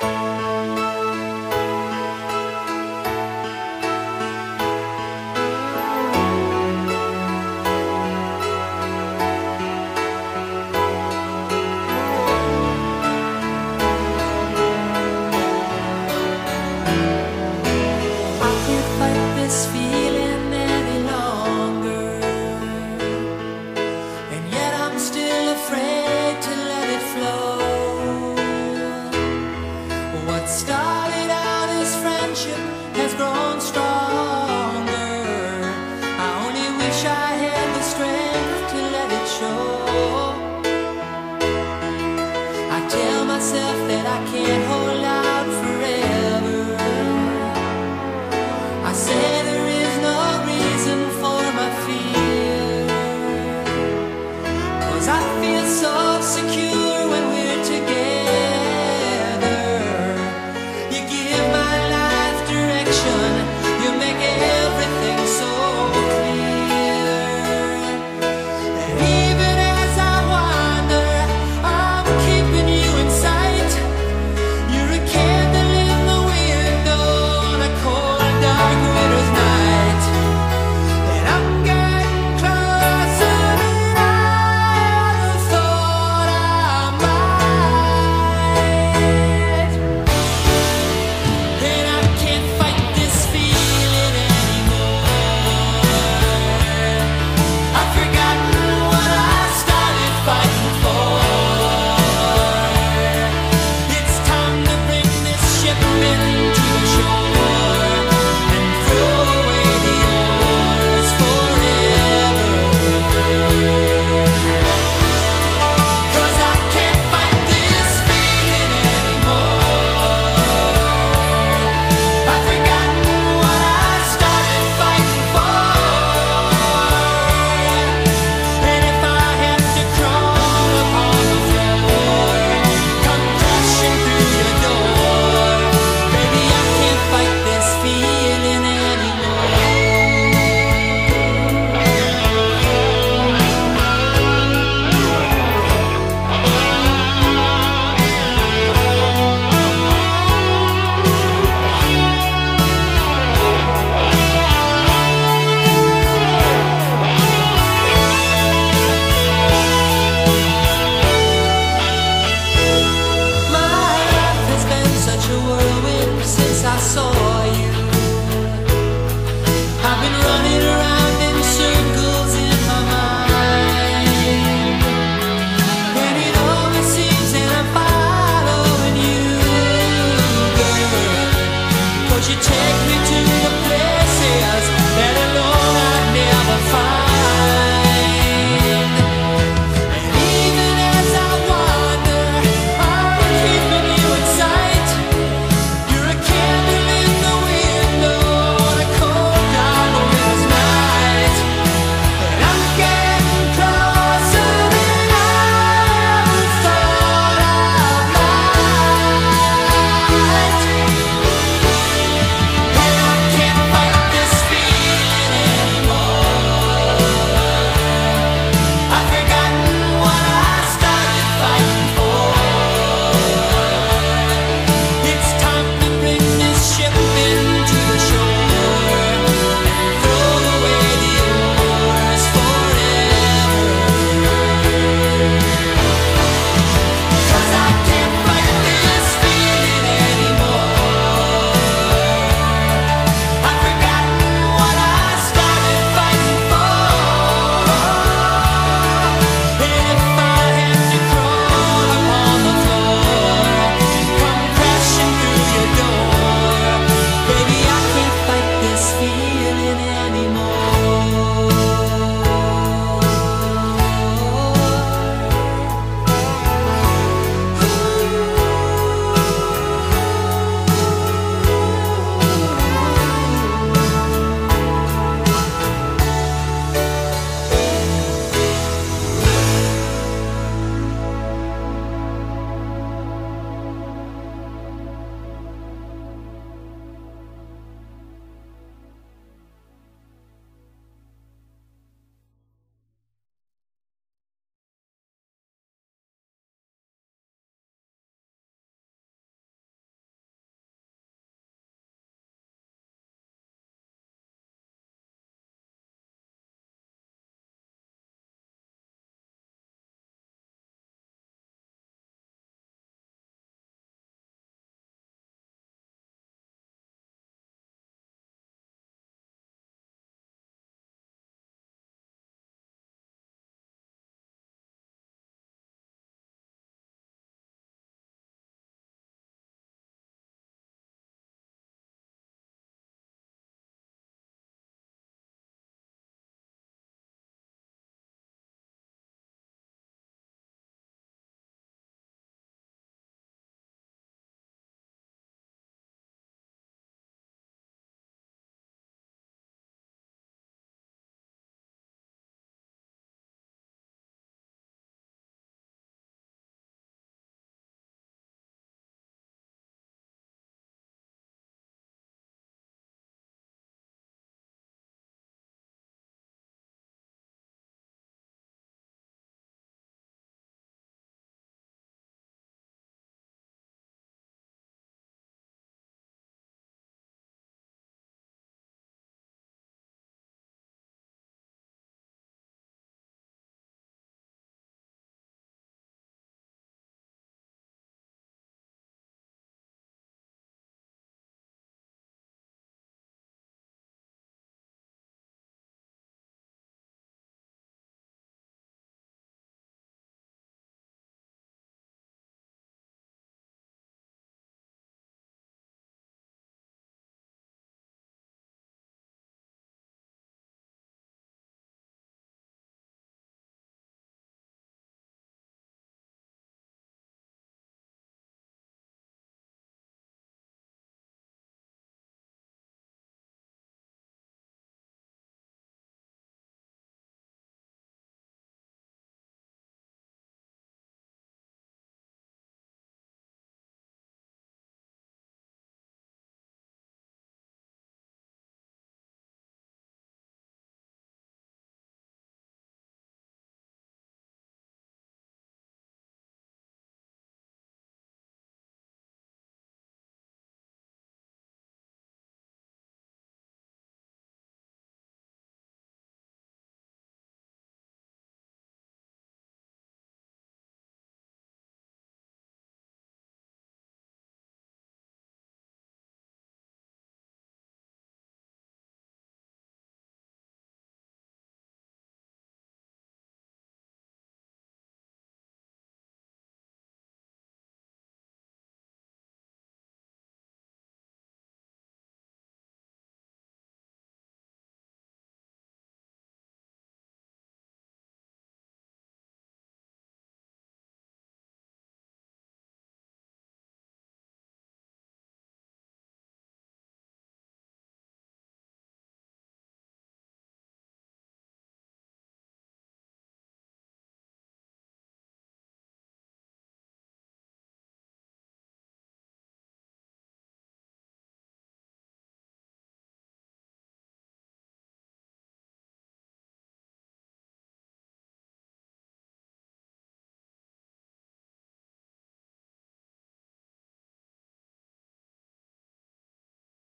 you a. you tell